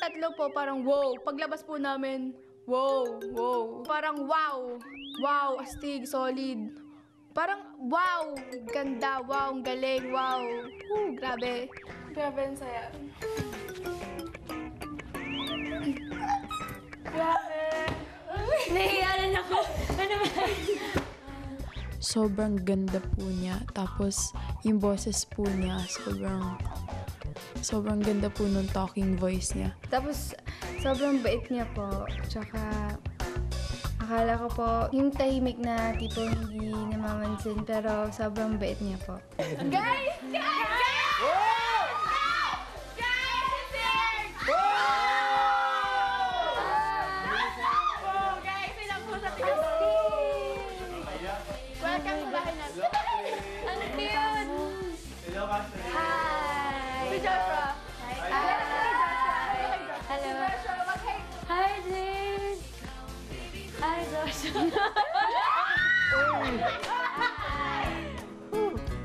tatlo po parang wow. Paglabas po namin, wow, wow. Parang wow, wow, astig, solid. Parang wow, ganda, wow, ang galing, wow. Woo, grabe. Grabe ang saya. grabe. Nahiyaran ako. Ano ba? sobrang ganda po niya. Tapos, yung boses po niya, sobrang, sobrang ganda po nung talking voice niya. Tapos, sobrang bait niya po. Tsaka, akala ko po, yung tahimik na tipo hindi namamansin, pero sobrang bait niya po. Guys! Guys! Guys!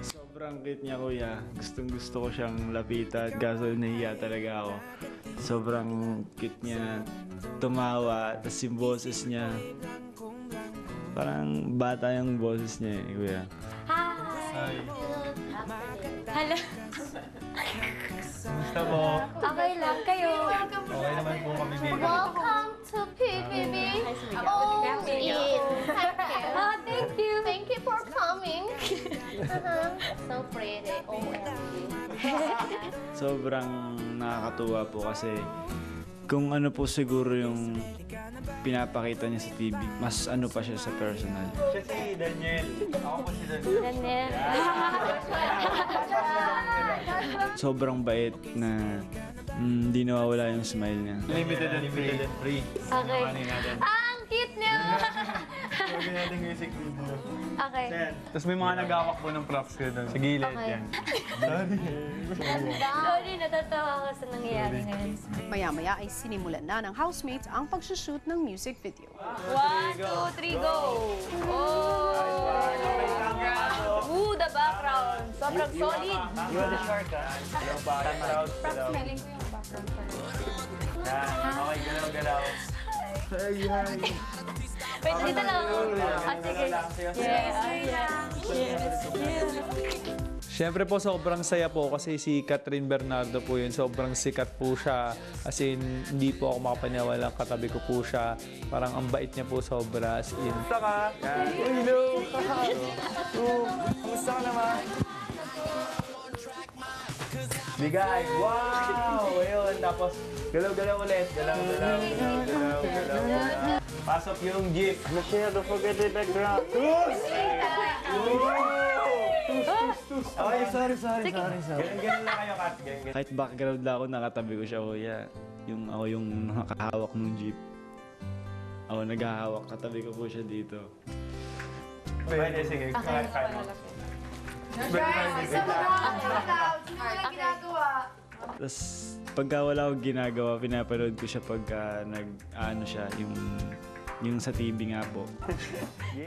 Sobrang cute niya kuya. Gustong gusto ko siyang lapitan. Kaso nahiya talaga ako. Sobrang cute niya. Tumawa. Tapos yung boses niya. Parang bata yung boses niya eh, kuya. Hi! Hello. Gusto mo? Okay lang kayo. Okay naman po kami dito. Welcome to PBB. Oh, in. So pretty. OMG. Sobrang nakakatuwa po kasi kung ano po siguro yung pinapakita niya sa TV, mas ano pa siya sa personal. Siya si Daniel. Ako po si Daniel. Daniel. Sobrang bait na mm, di nawawala yung smile niya. Limited and free. free. Okay. Ah! Sabi natin music video. Okay. Tapos may mga nagawak po ng props ko doon. Sa gilid Okay. yan. Sorry, natatawa ako sa nangyayari ngayon. Maya-maya ay sinimulan na ng housemates ang pagsushoot ng music video. One, two, three, go! Oh! Ooh, the background. Sobrang solid. You are the shark, ha? Yung background. Smelling ko yung background pa rin. Yan. Okay, galaw-galaw. Wait, dito lang. Ah, sige. Yes, yes, yes. Siyempre po sobrang saya po kasi si Catherine Bernardo po yun. Sobrang sikat po siya. As in, hindi po ako makapaniwala. Katabi ko po siya. Parang ang bait niya po sobra. As in. Kamusta ka? Yan. Uy, hello! Kamusta ka naman? Bigay! Wow! Tapos galaw-galaw ulit. Galaw-galaw, galaw-galaw, galaw. Pasok yung jeep. Michelle, don't forget the background. Ay, sorry, sorry, sorry, sorry. Ganun-ganun lang kayo, Kat. Ganun-ganun. Kahit background lang ako, nakatabi ko siya, kuya. Yung ako yung nakahawak ng jeep. Ako naghahawak, katabi ko po siya dito. Pwede, sige. Okay. Kaya mo. Tapos, pagka wala akong ginagawa, pinapanood ko siya pagka nag, ano siya, yung, yung sa TV nga po.